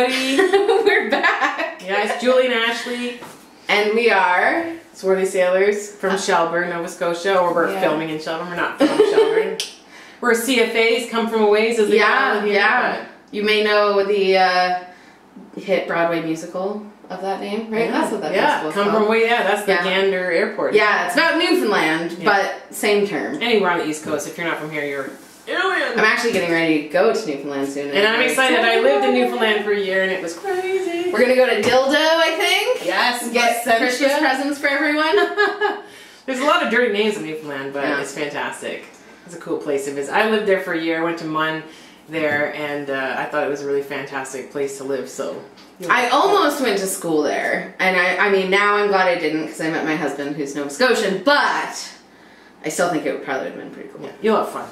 everybody. We're back. Yeah, it's Julie and Ashley, And we are. swarthy sailors from Shelburne, Nova Scotia, or we're Yeah. filming in Shelburne. We're not from Shelburne. We're CFAs, come from a ways as they Yeah, call it here, yeah. You may know the uh, hit Broadway musical of that name, but- right? That's what that Yeah, musical's come called. from way. Yeah, that's the Yeah. Gander Airport. Yeah, it's about Newfoundland, Yeah. but same term. Anywhere on the East Coast, if you're not from here, you're alien. I'm actually getting ready to go to Newfoundland soon. And I'm excited. I lived in Newfoundland for a year, and it was crazy. We're gonna go to Dildo, I think. yes, Get Christmas presents for everyone. There's a lot of dirty names in Newfoundland, but Yeah. it's fantastic. It's a cool place to visit. I lived there for a year. I went to MUN there, and uh, I thought it was a really fantastic place to live. So I almost went to school there, and I, I mean, now I'm glad I didn't because I met my husband who's Nova Scotian, but I still think it would probably have been pretty cool. yeah, you'll have fun.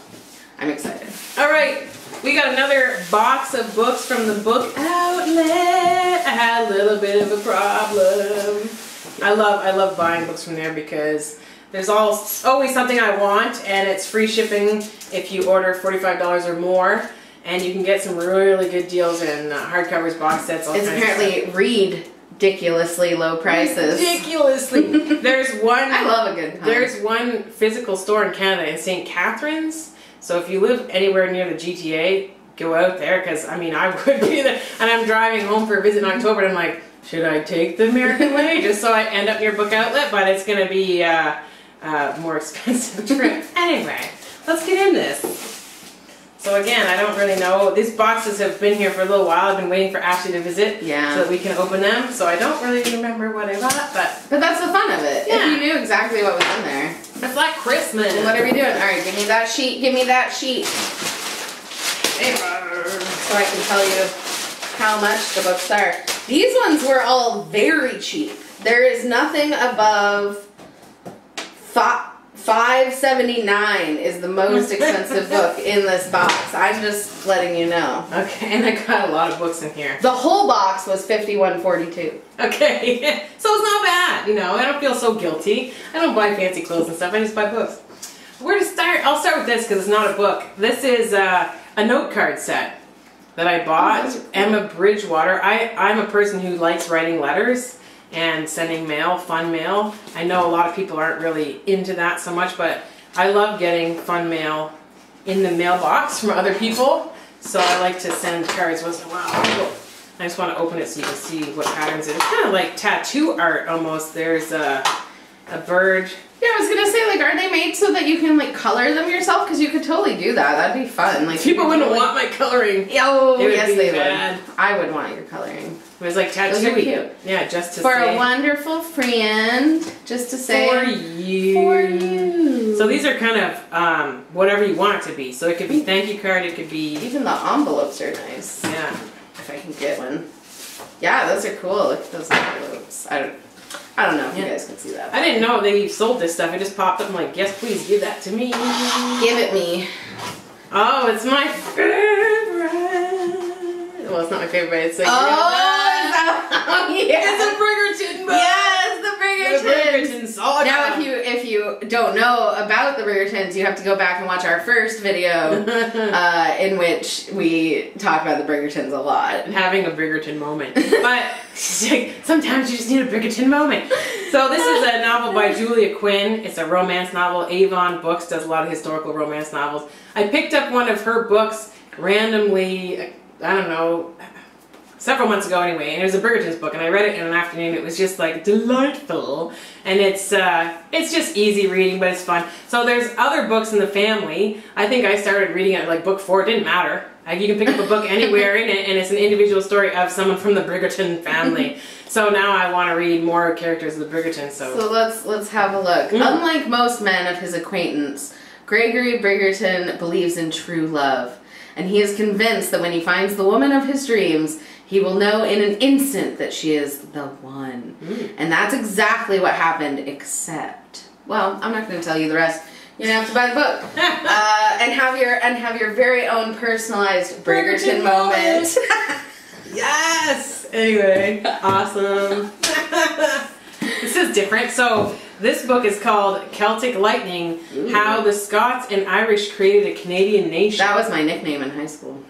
I'm excited. All right, we got another box of books from the book outlet. I had a little bit of a problem. I love I love buying books from there because there's all, always something I want, and it's free shipping if you order forty five dollars or more. And you can get some really good deals in uh, hardcovers, box sets. All It's apparently read ridiculously low prices. ridiculously. There's one. I love a good. There's one physical store in Canada in St. Catharines. So if you live anywhere near the GTA, go out there because I mean I would be there. And I'm driving home for a visit in October, and I'm like, should I take the American way just so I end up near Book Outlet? But it's gonna be uh, uh, more expensive trip anyway. Let's get in this. So again, I don't really know. These boxes have been here for a little while. I've been waiting for Ashley to visit yeah. so that we can open them. So I don't really remember what I bought, but... But that's the fun of it. Yeah. If you knew exactly what was in there. It's like Christmas. What are we doing? All right, give me that sheet. Give me that sheet. So I can tell you how much the books are. These ones were all very cheap. There is nothing above 579 is the most expensive book in this box. I'm just letting you know. Okay, and I got a lot of books in here. The whole box was 5142. Okay, so it's not bad, you know. I don't feel so guilty. I don't buy fancy clothes and stuff. I just buy books. Where to start? I'll start with this because it's not a book. This is uh, a note card set that I bought. Oh, cool. Emma Bridgewater. I, I'm a person who likes writing letters and sending mail, fun mail. I know a lot of people aren't really into that so much, but I love getting fun mail in the mailbox from other people. So I like to send cards once in a while. I just want to open it so you can see what patterns it is. It's kind of like tattoo art almost. There's a, a bird. Yeah, I was gonna say like, are they made so that you can like color them yourself? Because you could totally do that. That'd be fun. Like People wouldn't totally- want my coloring. Oh yes, they bad. would. I would want your coloring It was like Those are tattooy. cute. Yeah, just to say. for say a wonderful friend. Just to say for you. For you. So these are kind of um, whatever you want it to be. So it could be thank you card. It could be even the envelopes are nice. yeah. If I can get one. Yeah, those are cool. Look at those envelopes. I don't. I don't know if you guys can see that. I didn't know they sold this stuff. It just popped up. I'm like, yes, please give that to me. Give it me. Oh, it's my favorite. Well, it's not my favorite. It's like oh yeah. it's a Bridgerton book. Yes, the The Bridgertons. Bridgerton saga. Now, if you if you don't know about the Bridgertons, you have to go back and watch our first video, uh, in which we talk about the Bridgertons a lot. having a Bridgerton moment. But sometimes you just need a Bridgerton moment. So this is a novel by Julia Quinn. It's a romance novel. Avon Books does a lot of historical romance novels. I picked up one of her books randomly, I don't know, several months ago anyway, and it was a Bridgerton's book, and I read it in an afternoon. It was just like delightful, and it's uh, it's just easy reading, but it's fun. So there's other books in the family. I think I started reading it like book four. It didn't matter. Like you can pick up a book anywhere in it, and it's an individual story of someone from the Bridgerton family. so now I want to read more characters of the Bridgerton. So, So let's let's have a look. Mm. Unlike most men of his acquaintance, Gregory Bridgerton believes in true love, and he is convinced that when he finds the woman of his dreams, he will know in an instant that she is the one. Mm. And that's exactly what happened, except well, I'm not going to tell you the rest. You're gonna have to buy the book uh, and have your and have your very own personalized Bridgerton moment. yes. Anyway, awesome. this is different. So this book is called Celtic Lightning: Ooh. How the Scots and Irish Created a Canadian Nation. that was my nickname in high school.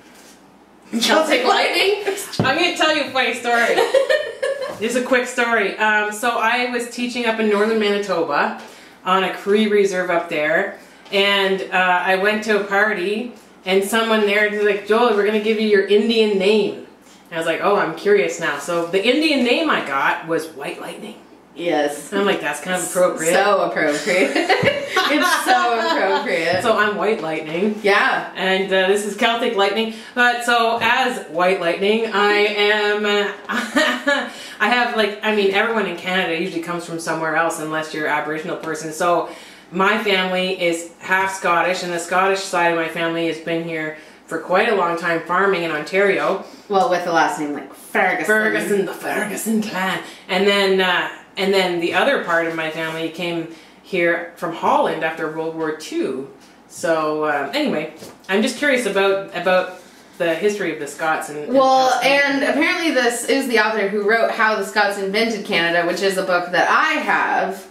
Celtic Lightning. I'm gonna tell you a funny story. Just a quick story. Um, so I was teaching up in northern Manitoba on a Cree reserve up there, and uh, I went to a party, and someone there was like, "Joel, we're gonna give you your Indian name." And I was like, "Oh, I'm curious now." So the Indian name I got was White Lightning. Yes. And I'm like, "That's kind of appropriate." So appropriate. it's so appropriate. So I'm White Lightning. yeah. and uh, this is Celtic Lightning. But so as White Lightning, I am. Uh, I have like I mean everyone in Canada usually comes from somewhere else unless you're Aboriginal person. So my family is half Scottish, and the Scottish side of my family has been here for quite a long time farming in Ontario. Well, with the last name like Ferguson. Ferguson, the Ferguson clan, and then uh, and then the other part of my family came here from Holland after World War II. So uh, anyway, I'm just curious about about the history of the Scots and and Well, and apparently this is the author who wrote How the Scots Invented Canada, which is a book that I have.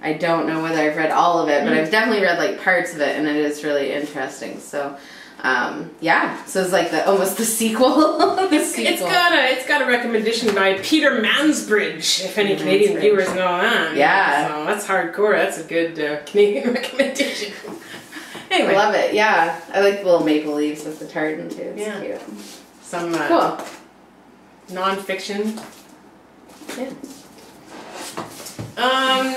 I don't know whether I've read all of it, but Mm. I've definitely read like parts of it, and it is really interesting. So, um, yeah, so it's like the almost the sequel. the it's, it's sequel. got a it's got a recommendation by Peter Mansbridge. If any Canadian viewers know that, Yeah. so that's hardcore. That's a good uh, Canadian recommendation. I love it. Yeah, I like the little maple leaves with the tartan too. It's Yeah. cute. some uh, Cool. nonfiction Yeah. Um,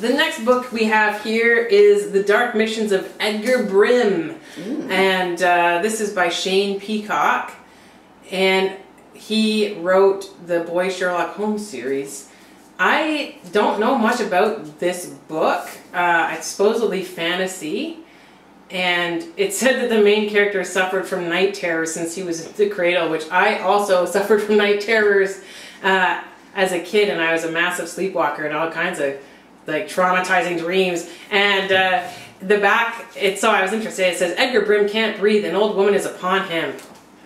the next book we have here is The Dark Missions of Edgar Brim. Mm. And uh, this is by Shane Peacock. And he wrote the Boy Sherlock Holmes series. I don't know much about this book. Uh, it's supposedly fantasy. And it said that the main character suffered from night terrors since he was in the cradle, which I also suffered from night terrors uh, as a kid, and I was a massive sleepwalker and all kinds of like traumatizing dreams. And uh, the back, it's so I was interested. It says Edgar Brim can't breathe. An old woman is upon him.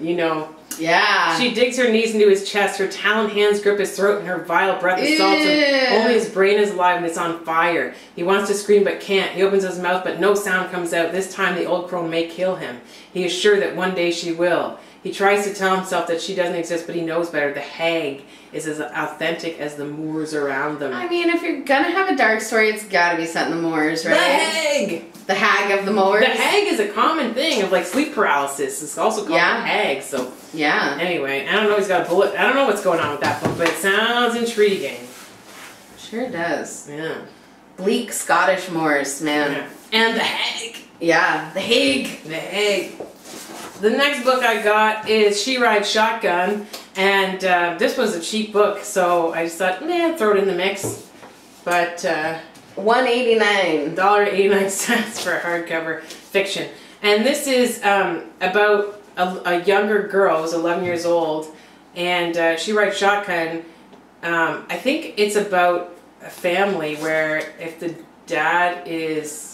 You know, Yeah. she digs her knees into his chest. Her talon hands grip his throat, and her vile breath assaults him. Only his brain is alive and it's on fire. He wants to scream but can't. He opens his mouth, but no sound comes out. This time, the old crone may kill him. He is sure that one day she will. He tries to tell himself that she doesn't exist, but he knows better. The hag is as authentic as the moors around them. I mean, if you're gonna have a dark story, it's gotta be set in the moors, right? the hag! The hag of the moors. The hag is a common thing of like sleep paralysis. It's also called Yeah. the hag. So Yeah. anyway, I don't know. He's got a bullet. I don't know what's going on with that book, but it sounds intriguing. Sure does. Yeah. Bleak Scottish moors, man. yeah. And the hag. Yeah. The hag! The Hague. The next book I got is She Rides Shotgun, and uh, this was a cheap book, so I just thought, man, throw it in the mix. But uh, 189. $1.89 for hardcover fiction. And this is um, about a, a younger girl who's 11 years old, and uh, she rides shotgun. Um, I think it's about a family where if the dad is.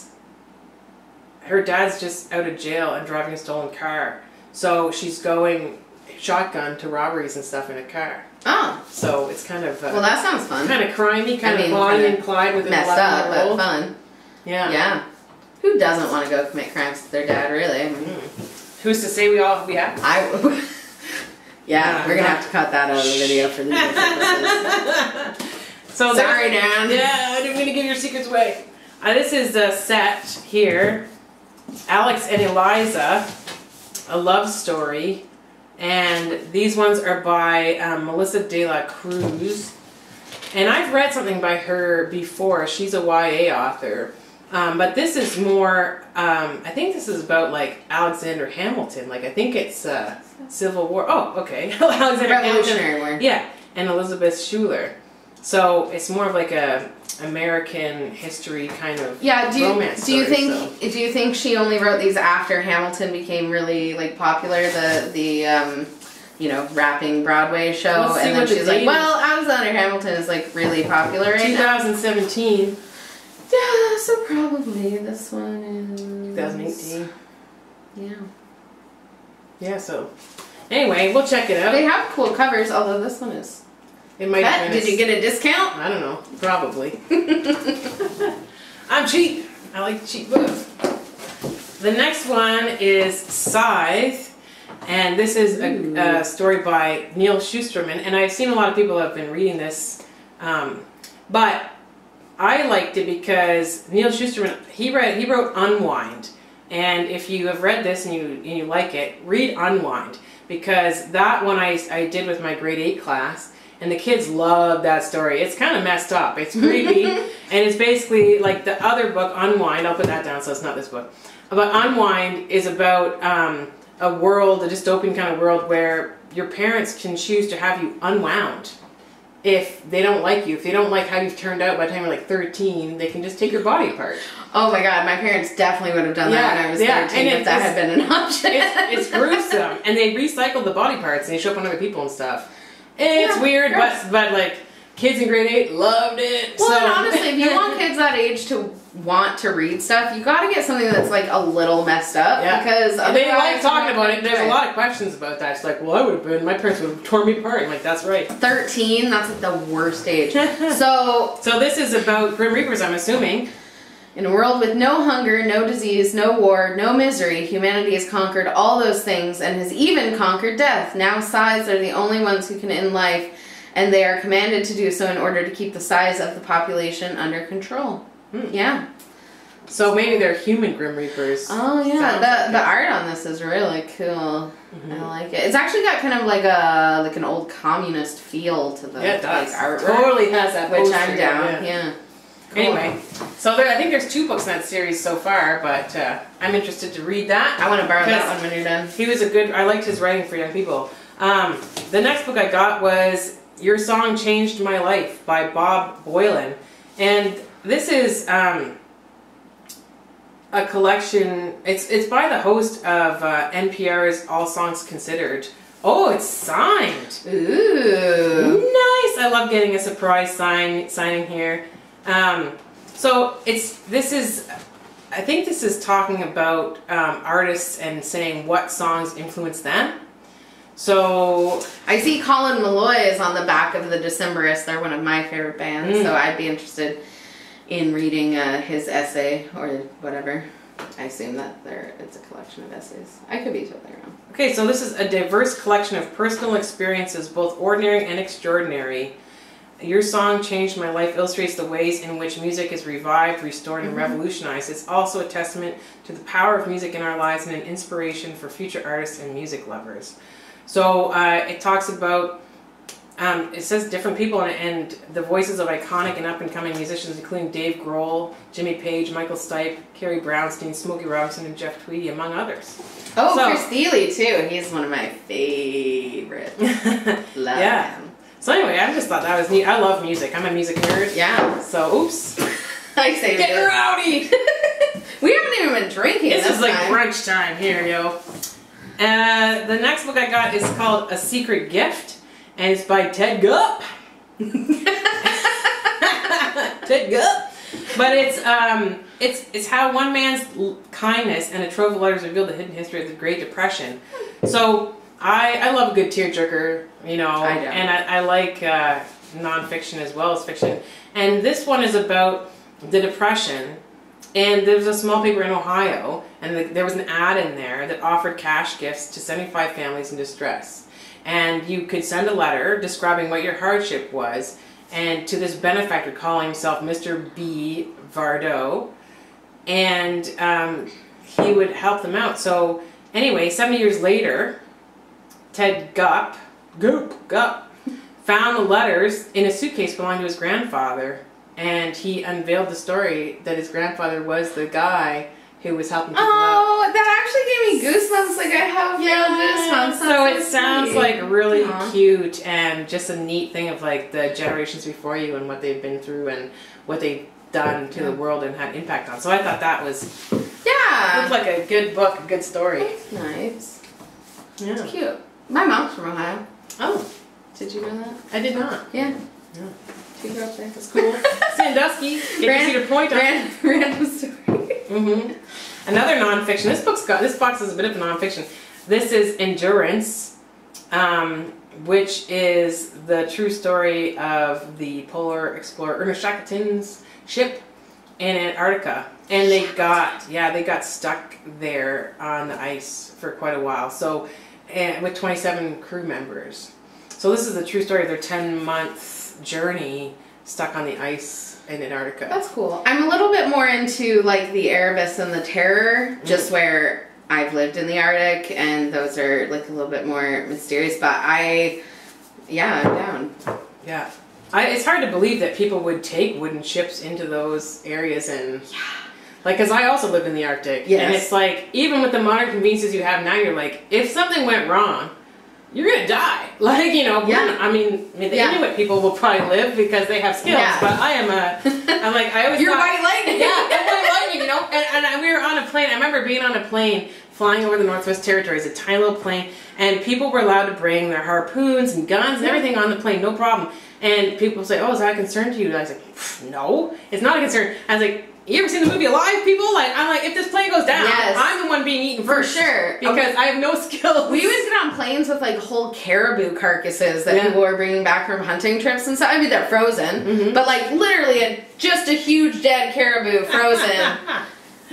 Her dad's just out of jail and driving a stolen car. So she's going shotgun to robberies and stuff in a car. Oh. So it's kind of uh, Well, that sounds fun. kind of crimey, kind I mean, of Bonnie and Clyde with Messed up, 11 year but fun. Yeah. Yeah. Who doesn't want to go commit crimes with their dad, really? I mean, Who's to say we all we have? I. yeah, Yeah. we're gonna have to cut that out of the video for purposes. So Sorry, Dan. Yeah, I didn't mean to give your secrets away. Uh, this is a set here. Alex and Eliza, a love story, and these ones are by um, Melissa De La Cruz. And I've read something by her before. She's a YA author. Um, but this is more, um, I think this is about like Alexander Hamilton. Like, I think it's uh, Civil War. Oh, okay. Alexander Hamilton. Revolutionary War. Yeah, and Elizabeth Schuyler. So it's more of like a American history kind of Yeah, do you romance do you story, think do you think she only wrote these after Hamilton became really like popular the the um you know rapping Broadway show? Let's and then what the she's like well Alexander Hamilton is like really popular right now. 2017, yeah so probably this one is 2018. yeah. Yeah, so anyway, we'll check it out. they have cool covers although this one is It might did you get a discount I don't know. Probably. I'm cheap. I like cheap books. The next one is Scythe, And this is a, a story by Neal Shusterman, and I've seen a lot of people have been reading this, um, but I liked it because Neal Shusterman he read he wrote Unwind, and if you have read this and you and you like it, read Unwind because that one I I did with my grade eight class, and the kids love that story. It's kind of messed up. It's creepy, and it's basically like the other book Unwind. I'll put that down so it's not this book. But Unwind is about um, a world, a dystopian kind of world where your parents can choose to have you unwound if they don't like you, if they don't like how you've turned out by the time you're like 13, they can just take your body apart. Oh my god, my parents definitely would have done that Yeah, when I was yeah, 13 and if that had been an option. It's, it's gruesome, and they recycle the body parts and they show up on other people and stuff. It's Yeah, weird, gross. but but like kids in grade eight loved it. well, so and honestly, if you want kids that age to want to read stuff, you got to get something that's like a little messed up Yeah. because they like talking about it. There's a lot of questions about that. It's like, well, I would have been. My parents would have torn me apart. I'm like, that's right. 13, that's like the worst age. so, So this is about Grim Reapers, I'm assuming. In a world with no hunger, no disease, no war, no misery, humanity has conquered all those things and has even conquered death. Now, scythes are the only ones who can end life, and they are commanded to do so in order to keep the size of the population under control. Hmm. Yeah. So maybe they're human Grim Reapers. Oh yeah, the the art on this is really cool. Mhm. I like it. It's actually got kind of like a like an old communist feel to the Yeah, it does. like artwork, totally has that. which I'm down. yeah. Yeah. Cool. Anyway, so there, I think there's two books in that series so far, but uh, I'm interested to read that. I want to borrow that one when you're done. He was a good. I liked his writing for young people. Um, the next book I got was "Your Song Changed My Life" by Bob Boilen, and this is um, a collection. It's it's by the host of uh, NPR's All Songs Considered. Oh, it's signed. Ooh. Nice. I love getting a surprise sign signing here. Um, so it's this is I think this is talking about um, artists and saying what songs influence them. So I see Colin Meloy is on the back of the Decemberists. They're one of my favorite bands, Mm. so I'd be interested in reading uh, his essay or whatever. I assume that there it's a collection of essays. I could be totally wrong. okay, so this is a diverse collection of personal experiences, both ordinary and extraordinary. Your song changed my life illustrates the ways in which music is revived, restored, and revolutionized. It's also a testament to the power of music in our lives and an inspiration for future artists and music lovers. So uh, it talks about, um, it says different people and, and the voices of iconic and up and coming musicians, including Dave Grohl, Jimmy Page, Michael Stipe, Carrie Brownstein, Smokey Robinson, and Jeff Tweedy, among others. Oh, So- Chris Thile too. He's one of my favorites. Love Yeah. him. So anyway, I just thought that was neat. I love music. I'm a music nerd. Yeah. So oops. I say Get rowdy. we haven't even been drinking. This this is like time. brunch time here, yo. Uh, the next book I got is called A Secret Gift, and it's by Ted Gup. Ted Gup. But it's um, it's it's how one man's kindness and a trove of letters revealed the hidden history of the Great Depression. So I I love a good tearjerker, you know, I and I, I like uh, nonfiction as well as fiction. And this one is about the Depression and there was a small paper in Ohio, and the, there was an ad in there that offered cash gifts to 75 families in distress. And you could send a letter describing what your hardship was, and to this benefactor calling himself Mr. B. Virdot, and um, he would help them out. So, anyway, 70 years later, Ted Gup, Goop, Gup, found the letters in a suitcase belonging to his grandfather, and he unveiled the story that his grandfather was the guy who was helping people oh, out. Oh, that actually gave me goosebumps. Like I have real goosebumps. So it That's sounds sweet. like really Aw. cute and just a neat thing of like the generations before you and what they've been through and what they've done to the world and had impact on. So I thought that was yeah. looked like a good book, a good story. That's nice. Yeah. Cute. My mom's from Ohio. Oh, Did you know that? I did not. Yeah. Yeah. She grew up there. That's cool. Sandusky. Cedar Point. Random, random story. hmm Another nonfiction. This book's got this box is a bit of a nonfiction. This is Endurance, um, which is the true story of the polar explorer Ernest Shackleton's ship in Antarctica, and they got yeah they got stuck there on the ice for quite a while. So and with 27 crew members. So this is a true story of their 10 month journey stuck on the ice in Antarctica. That's cool. I'm a little bit more into like the Erebus and the Terror, mm-hmm. just where I've lived in the Arctic, and those are like a little bit more mysterious. But I, yeah, I'm down. Yeah. I, it's hard to believe that people would take wooden ships into those areas and like because I also live in the Arctic and it's like even with the modern conveniences you have now you're like if something went wrong you're gonna die like you know Yeah. I mean I mean the Yeah. Inuit people will probably live because they have skills Yeah. but I am a I'm like I always You're thought- white lightning. yeah I'm white lightning you know and, and I- we were on a plane I remember being on a plane flying over the Northwest Territories a tiny little plane and people were allowed to bring their harpoons and guns and everything on the plane no problem and people say oh is that a concern to you and I was like no it's not a concern I was like you ever seen the movie Alive people like I'm like if this plane goes down Yes. I'm the one being eaten For sure. because I have no skills We always get on planes with like whole caribou carcasses that Yeah. people were bringing back from hunting trips and stuff. I mean, they're frozen, Mhm. but like literally a, just a huge dead caribou frozen.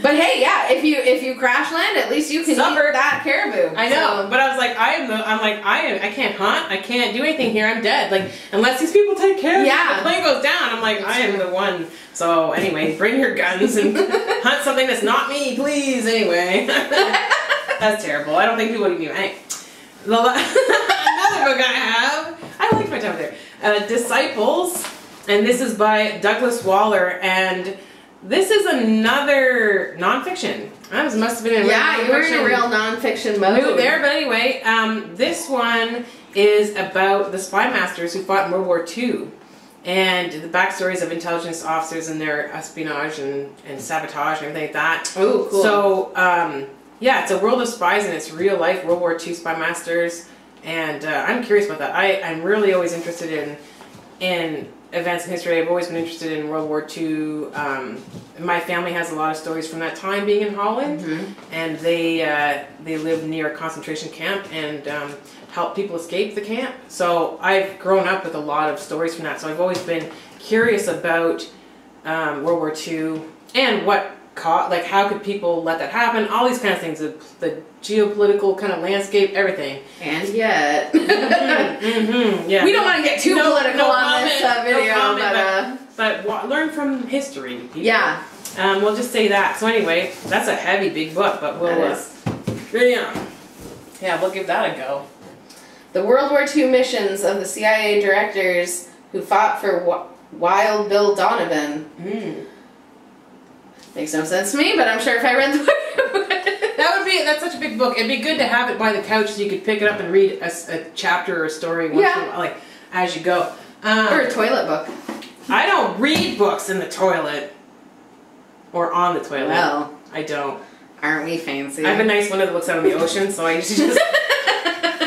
but hey, yeah, if you if you crash land, at least you can eat that caribou. I know, So- but I was like, I am the, I'm like, I am, I can't hunt, I can't do anything here, I'm dead. Like, unless these people take care of me, Yeah. the plane goes down, I'm like, I am the one. So anyway, bring your guns and hunt something that's not me, please. Anyway, that's terrible. I don't think people would even. Hey, the, another book I have, I liked my time there. Uh, Disciples, and this is by Douglas Waller, and this is another nonfiction. That was, must have been a yeah, you were in a real nonfiction mode. there. But anyway, um, this one is about the spy masters who fought in World War II and the backstories of intelligence officers and their espionage and, and sabotage and everything like that. Oh, cool. So, um, yeah, it's a world of spies and it's real life World War II spy masters. And uh, I'm curious about that. I, I'm really always interested in in events in history. I've always been interested in World War II. Um, my family has a lot of stories from that time being in Holland, Mhm. and they uh, they lived near a concentration camp and um, helped people escape the camp. So I've grown up with a lot of stories from that. So I've always been curious about um, World War II and what caught like how could people let that happen? All these kind of things, the, the geopolitical kind of landscape, everything. and yet, Mm-hmm, yeah. we don't want to get too No- political no on this uh, comment, no video, comment, but uh, But learn from history. people. yeah, Um, we'll just say that. So anyway, that's a heavy big book, but we'll uh, yeah, yeah, we'll give that a go. The World War II missions of the CIA directors who fought for Wi- Wild Bill Donovan. Mm. Makes no sense to me, but I'm sure if I read the book. That would be that's such a big book. It'd be good to have it by the couch so you could pick it up and read a chapter or a story once Yeah. in a while, like as you go. Um, or a toilet book. I don't read books in the toilet or on the toilet. Well, I don't. aren't we fancy? I have a nice window that looks out on the ocean, so I usually just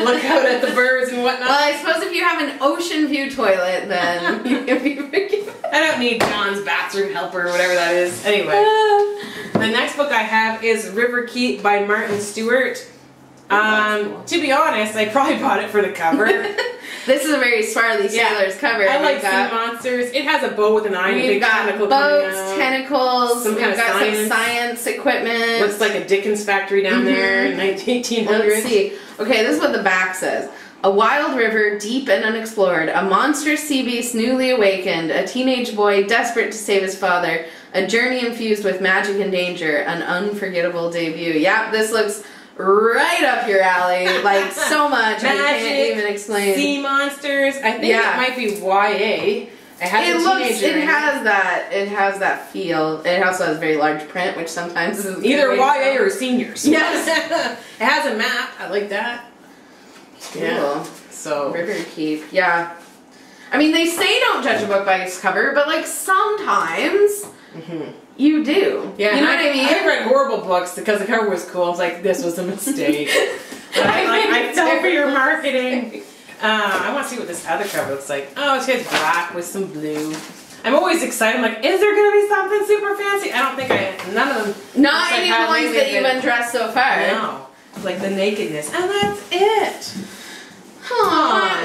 look out at the birds and whatnot. well, I suppose if you have an ocean view toilet, then you can be. I don't need John's bathroom helper or whatever that is. Anyway, the next book I have is River Keep by Martin Stewart. Um, to be honest, I probably bought it for the cover. this is a very Swarthy Yeah. Sailors cover. I like We've sea monsters. It has a bow with an eye and a we've big got tentacle boats, tentacles, Some we've kind of got some science. science equipment. Looks like a Dickens factory down there in 1800s. Let's see. Okay, this is what the back says. A wild river, deep and unexplored, a monstrous sea beast newly awakened, a teenage boy desperate to save his father, a journey infused with magic and danger, an unforgettable debut. Yep, this looks right up your alley. Like so much, I can't even explain. Sea monsters. I think Yeah. it might be YA. It has it a looks, it has that, it has that feel. It also has very large print, which sometimes is Either YA or seniors. Yes. it has a map. I like that. Yeah. Cool. So River Keep, yeah. I mean, they say don't judge a book by its cover, but like sometimes Mhm. you do. yeah, you know and what I mean. I read horrible books because the cover was cool. I was like, this was a mistake. I, like, I fell for your marketing. Uh, I want to see what this other cover looks like. Oh, it's got black with some blue. I'm always excited. I'm like, is there gonna be something super fancy? I don't think I. None of them. Not like any ones that you've undressed so far. No, like the nakedness, and that's it. Aw.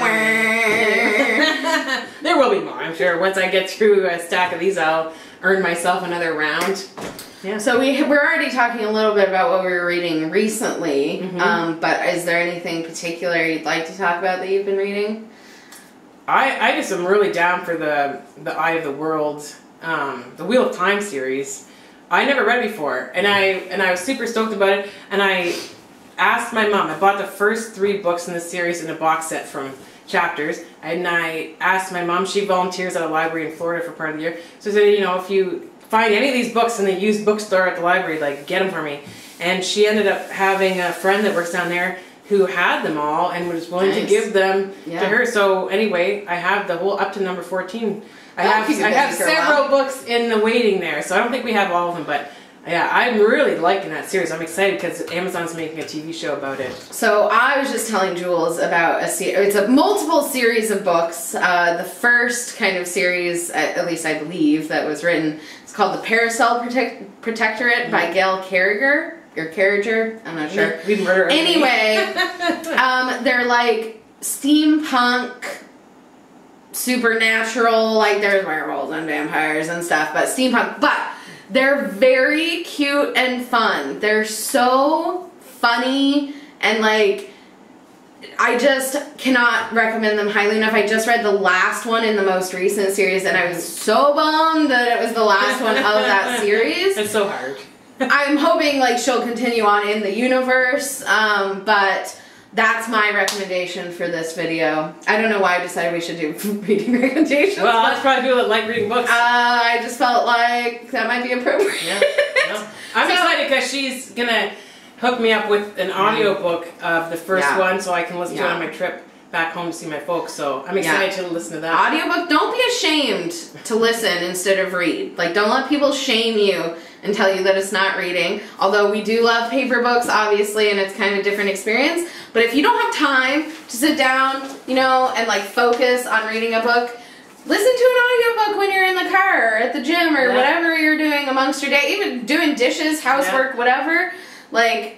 there will be more, I'm sure. Once I get through a stack of these, I'll earn myself another round. Yeah. So we we're already talking a little bit about what we were reading recently. Mhm. Um, but is there anything particular you'd like to talk about that you've been reading? I, I just am really down for the the Eye of the World, um, the Wheel of Time series. I never read before, and I and I was super stoked about it. And I asked my mom. I bought the first three books in the series in a box set from Chapters, and I asked my mom. She volunteers at a library in Florida for part of the year, so I said, you know, if you find any of these books in the used bookstore at the library, like get them for me. And she ended up having a friend that works down there who had them all and was willing to give them Yeah. to her. So anyway, I have the whole up to number fourteen. I That'll have I have busy for a several books in the waiting there, so I don't think we have all of them, but yeah, I'm really liking that series. I'm excited because Amazon's making a TV show about it. So I was just telling Jules about a se- it's a multiple series of books. Uh, the first kind of series, at, at least I believe, that was written, it's called The Parasol Protect- Protectorate by Gail Carriger Your Carriger. I'm not sure. We murder. Anyway, um, they're like steampunk, supernatural, like there's werewolves and vampires and stuff, but steampunk. But they're very cute and fun. They're so funny and like. I just cannot recommend them highly enough. I just read the last one in the most recent series, and I was so bummed that it was the last one of that series. it's so hard. I'm hoping like she'll continue on in the universe, um, but that's my recommendation for this video. I don't know why I decided we should do reading recommendations. Well, that's probably people that like reading books. uh, I just felt like that might be appropriate. Yeah, no. I'm So- excited because she's gonna hook me up with an audiobook of the first Yeah. one so I can listen to it on my trip back home to see my folks. So I'm Yeah. excited to listen to that. Audiobook, don't be ashamed to listen instead of read. Like, don't let people shame you and tell you that it's not reading. Although we do love paper books, obviously, and it's kind of a different experience. But if you don't have time to sit down, you know, and like focus on reading a book, listen to an audiobook when you're in the car or at the gym or Yeah. whatever you're doing amongst your day, even doing dishes, housework, whatever. Like,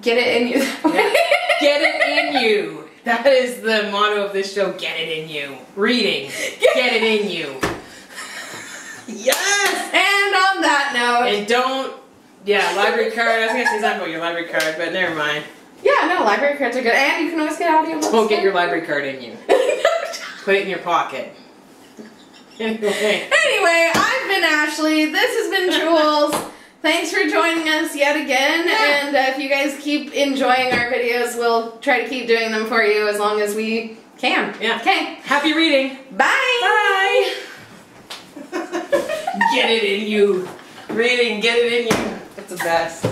get it in you. Yeah. Get it in you. That is the motto of this show. Get it in you. Reading. Get it in you. Yes. On that note, And don't. Yeah, library card. I was gonna say something about your library card, but never mind. yeah, no, library cards are good. And you can always get audiobooks. Don't get your library card in you. Put it in your pocket. Anyway. Anyway, I've been Ashley. This has been Jules. Thanks for joining us yet again. Yeah. And uh, if you guys keep enjoying our videos, we'll try to keep doing them for you as long as we can. Yeah. Okay. Happy reading. Bye. Bye. Get it in you. Reading, get it in you. That's the best.